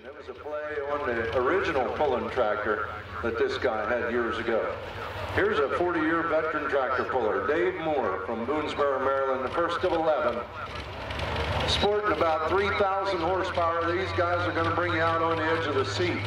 Station. It was a play on the original pulling tractor that this guy had years ago. Here's a 40-year veteran tractor puller, Dave Moore from Boonsboro, Maryland, the first of 11. Sporting about 3,000 horsepower, these guys are going to bring you out on the edge of the seat.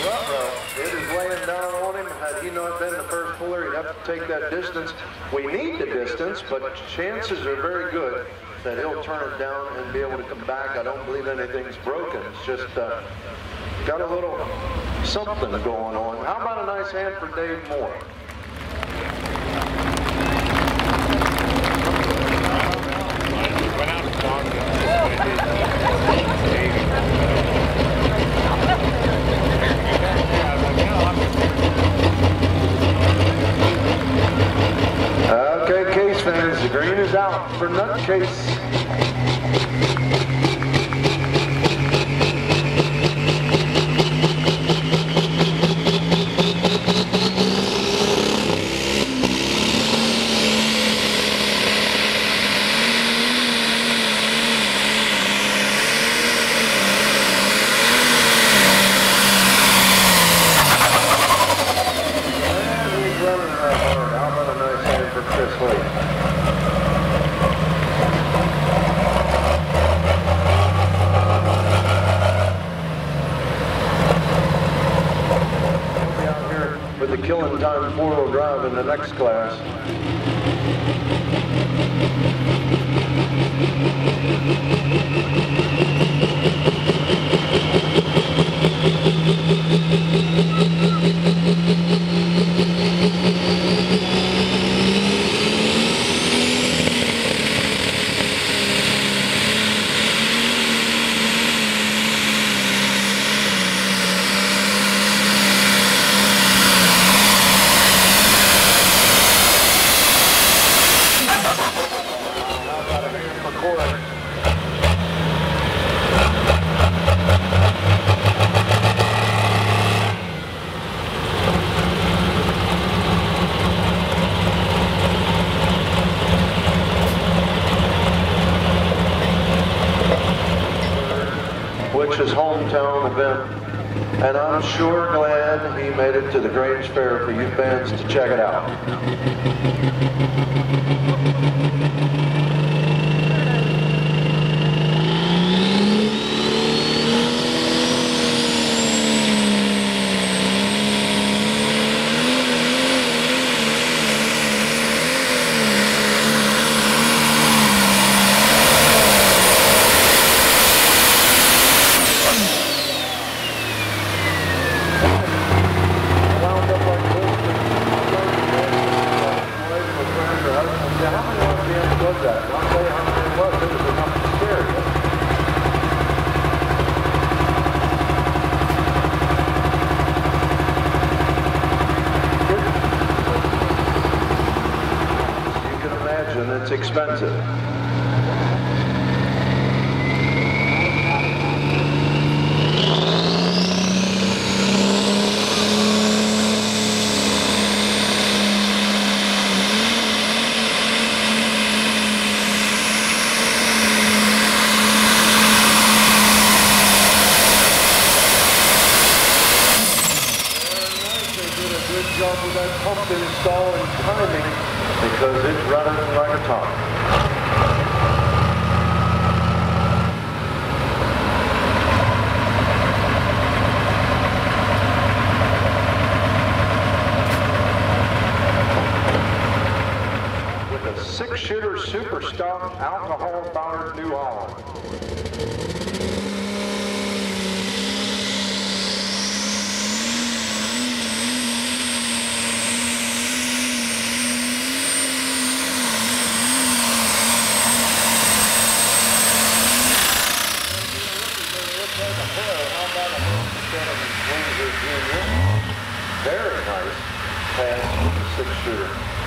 Ruh-roh, it is laying down on him. Had he not he'd have to take that distance. We need the distance, but chances are very good that he'll turn it down and be able to come back. I don't believe anything's broken. It's just uh, got a little something going on. How about a nice hand for Dave Moore? Went out and talked to him. Okay, Case fans, the out for Nutcase. And he's running that hard. How about a nice hand for Chris Lee? He'll be out here with the killing time four-wheel drive in the next class. How about a hand for Corey? which is hometown And I'm sure glad he made it to the Grange Fair for you fans to check it out. Wound up like this. Away from a friend or husband. Yeah, how many RPMs was that? I'll tell you how many it was. It was enough to scare you. You can imagine it's expensive. They did a good job with that pump install and timing because it's running like a top. With a six-shooter super stock alcohol-powered New Holland. Very nice pass with the six shooter.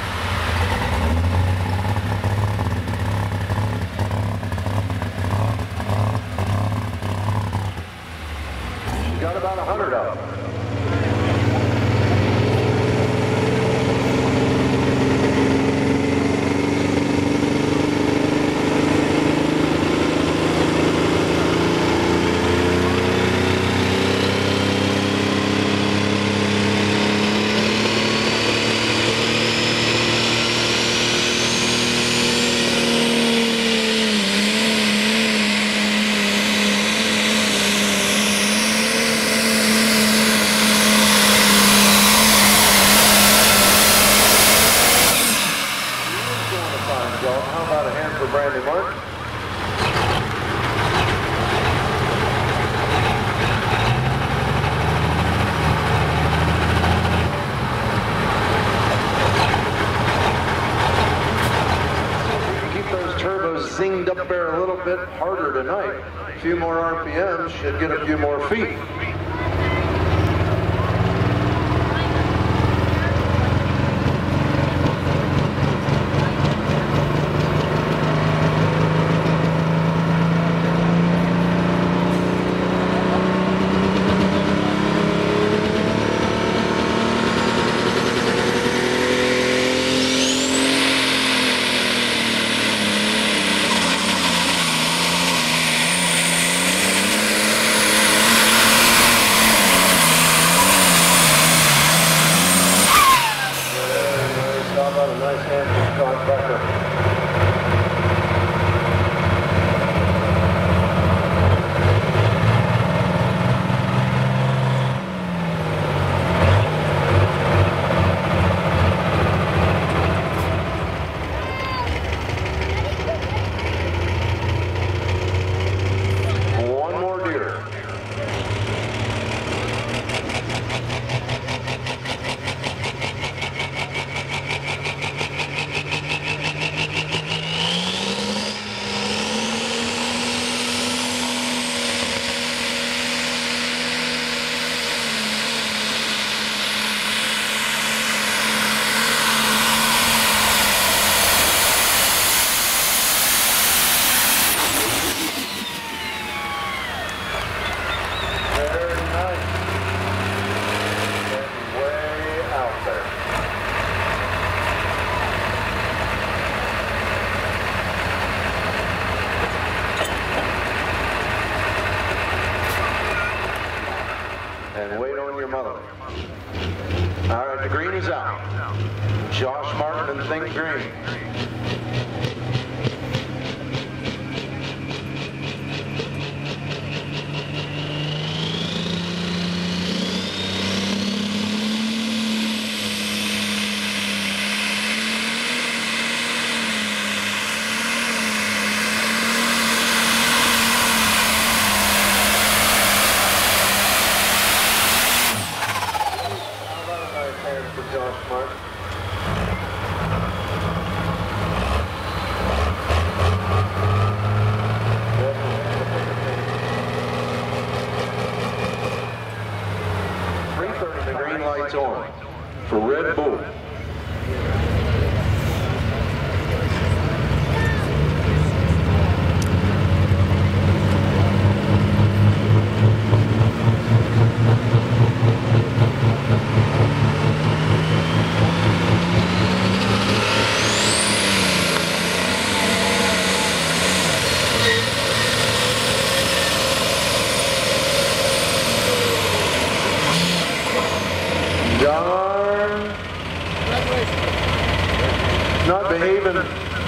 bit harder tonight. A few more RPMs should get a few more feet.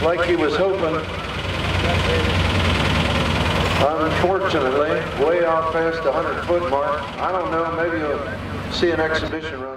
like he was hoping. Unfortunately, way out past the 100 foot mark. I don't know, maybe you'll see an exhibition run.